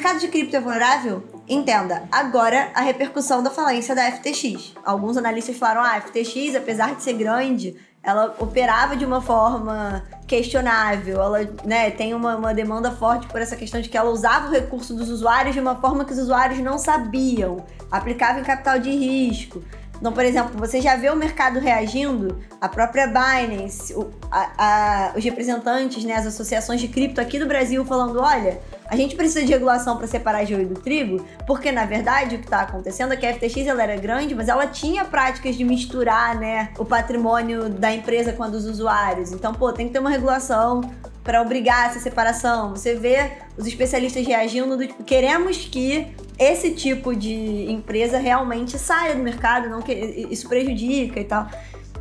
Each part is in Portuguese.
mercado de cripto é vulnerável? Entenda, agora a repercussão da falência da FTX. Alguns analistas falaram: ah, a FTX, apesar de ser grande, ela operava de uma forma questionável, ela né, tem uma, uma, demanda forte por essa questão de que ela usava o recurso dos usuários de uma forma que os usuários não sabiam, aplicava em capital de risco. Então, por exemplo, você já vê o mercado reagindo, a própria Binance, o, a, a, os representantes, né, as associações de cripto aqui do Brasil falando: olha, a gente precisa de regulação para separar joio do trigo, porque na verdade o que está acontecendo é que a FTX ela era grande, mas ela tinha práticas de misturar né, o patrimônio da empresa com a dos usuários. Então, pô, tem que ter uma regulação para obrigar essa separação. Você vê os especialistas reagindo do tipo, queremos que esse tipo de empresa realmente saia do mercado, não que isso prejudica e tal.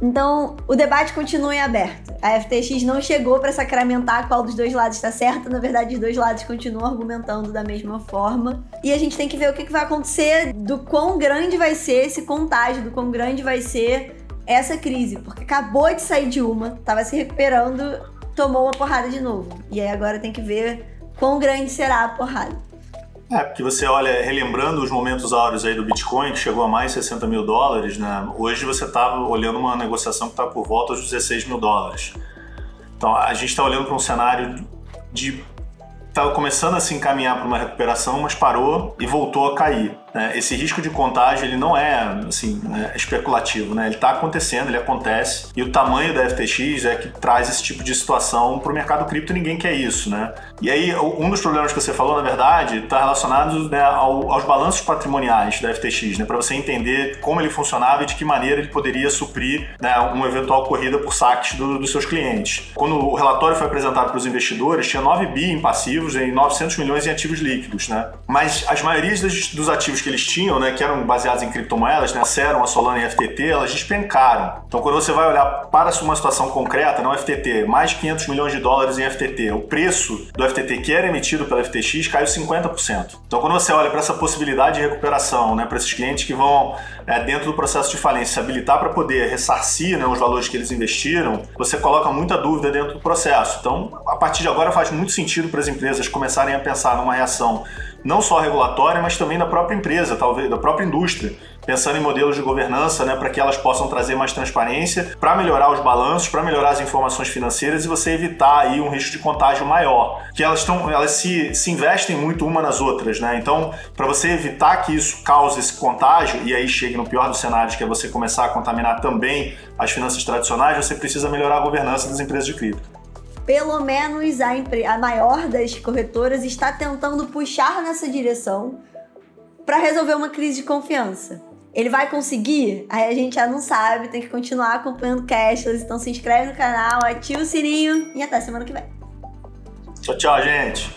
Então, o debate continua em aberto. A FTX não chegou para sacramentar qual dos dois lados está certo, na verdade, os dois lados continuam argumentando da mesma forma. E a gente tem que ver o que vai acontecer, do quão grande vai ser esse contágio, do quão grande vai ser essa crise, porque acabou de sair de uma, estava se recuperando, tomou uma porrada de novo. E aí agora tem que ver quão grande será a porrada. É, porque você olha, relembrando os momentos áureos aí do Bitcoin, que chegou a mais 60 mil dólares, né? Hoje você está olhando uma negociação que está por volta dos 16 mil dólares. Então a gente está olhando para um cenário de estava começando a se encaminhar para uma recuperação, mas parou e voltou a cair. Né? Esse risco de contágio ele não é assim é especulativo, né? ele está acontecendo, ele acontece e o tamanho da FTX é que traz esse tipo de situação para o mercado cripto. Ninguém quer isso, né? E aí um dos problemas que você falou, na verdade, está relacionado né, ao, aos balanços patrimoniais da FTX, né? Para você entender como ele funcionava e de que maneira ele poderia suprir né, uma eventual corrida por saques do, dos seus clientes. Quando o relatório foi apresentado para os investidores, tinha 9 bi em passivos e 900 milhões em ativos líquidos, né? Mas as maiorias dos ativos que eles tinham, né, que eram baseados em criptomoedas, né, a Serum, a Solana e a FTT, elas despencaram. Então, quando você vai olhar para uma situação concreta, não FTT, mais de 500 milhões de dólares em FTT, o preço do FTT que era emitido pela FTX caiu 50%. Então, quando você olha para essa possibilidade de recuperação, né, para esses clientes que vão é, dentro do processo de falência se habilitar para poder ressarcir né, os valores que eles investiram, você coloca muita dúvida dentro do processo. Então, a partir de agora faz muito sentido para as empresas começarem a pensar numa reação não só regulatória, mas também da própria empresa, talvez da própria indústria, pensando em modelos de governança, né, para que elas possam trazer mais transparência, para melhorar os balanços, para melhorar as informações financeiras e você evitar aí um risco de contágio maior, que elas estão, elas se, se investem muito uma nas outras, né? Então, para você evitar que isso cause esse contágio e aí chegue no pior dos cenários, que é você começar a contaminar também as finanças tradicionais, você precisa melhorar a governança das empresas de cripto. Pelo menos a, a maior das corretoras está tentando puxar nessa direção para resolver uma crise de confiança. Ele vai conseguir? Aí a gente já não sabe, tem que continuar acompanhando Cashless. Então se inscreve no canal, ativa o sininho e até semana que vem. Tchau, tchau, gente.